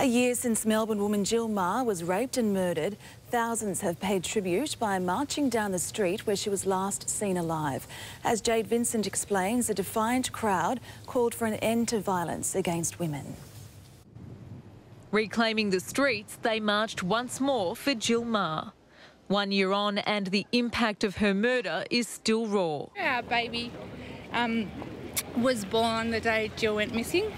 A year since Melbourne woman Jill Meagher was raped and murdered, thousands have paid tribute by marching down the street where she was last seen alive. As Jayde Vincent explains, a defiant crowd called for an end to violence against women. Reclaiming the streets, they marched once more for Jill Meagher. One year on, and the impact of her murder is still raw. Our baby um, was born the day Jill went missing,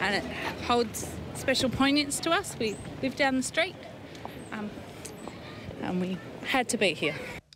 and it holds special poignance to us. We live down the street um, and we had to be here.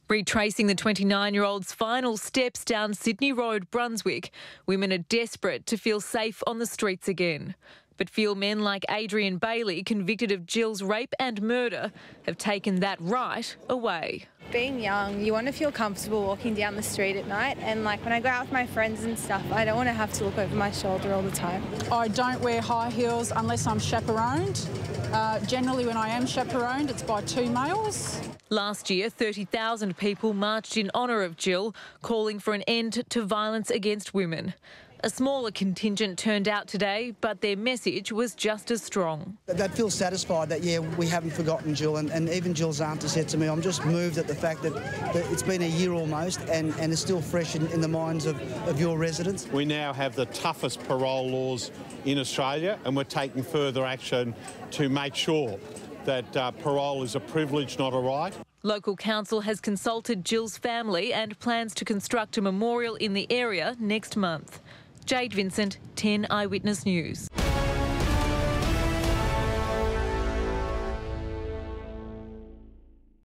Retracing the 29 year old's final steps down Sydney Road, Brunswick, women are desperate to feel safe on the streets again. But feel men like Adrian Bayley, convicted of Jill's rape and murder, have taken that right away. Being young, you want to feel comfortable walking down the street at night, and like when I go out with my friends and stuff, I don't want to have to look over my shoulder all the time. I don't wear high heels unless I'm chaperoned. Uh, generally, when I am chaperoned, it's by two males. Last year, 30,000 people marched in honour of Jill, calling for an end to violence against women. A smaller contingent turned out today, but their message was just as strong. They'd feel satisfied that, yeah, we haven't forgotten Jill. And, and even Jill's auntie said to me, I'm just moved at the fact that, that it's been a year almost and, and it's still fresh in, in the minds of, of your residents. We now have the toughest parole laws in Australia and we're taking further action to make sure that uh, parole is a privilege, not a right. Local council has consulted Jill's family and plans to construct a memorial in the area next month. Jayde Vincent, 10 Eyewitness News.